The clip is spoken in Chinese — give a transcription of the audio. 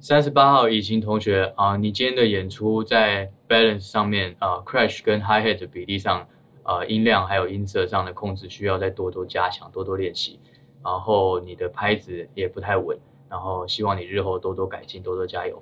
三十八号以晴同学啊，你今天的演出在 balance 上面啊，crash 跟 hi hat 的比例上，啊，音量还有音色上的控制需要再多多加强，多多练习。然后你的拍子也不太稳，然后希望你日后多多改进，多多加油。